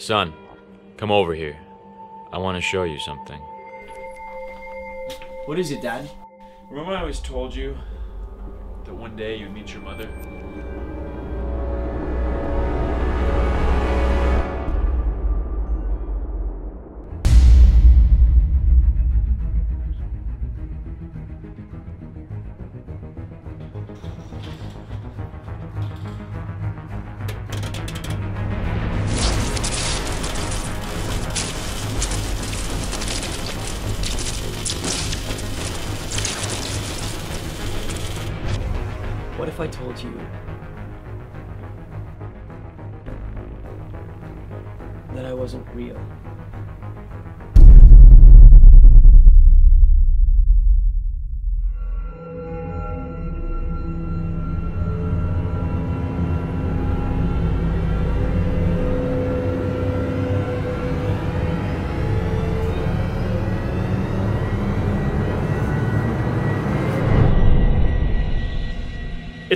Son, come over here. I want to show you something. What is it, Dad? Remember I always told you that one day you'd meet your mother? What if I told you that I wasn't real?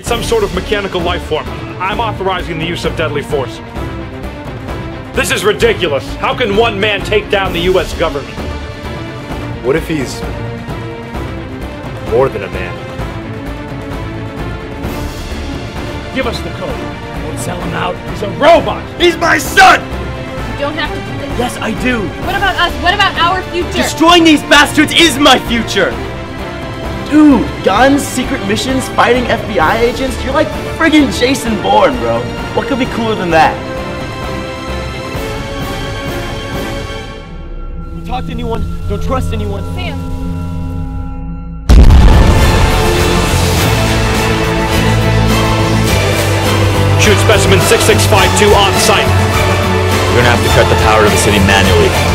It's some sort of mechanical life form. I'm authorizing the use of deadly force. This is ridiculous. How can one man take down the US government? What if he's more than a man? Give us the code. Don't sell him out. He's a robot. He's my son! You don't have to do this. Yes, I do. What about us? What about our future? Destroying these bastards is my future! Dude, guns, secret missions, fighting FBI agents, you're like friggin' Jason Bourne, bro. What could be cooler than that? Don't talk to anyone, don't trust anyone. Sam. Shoot specimen 6652 on sight. We're gonna have to cut the power to the city manually.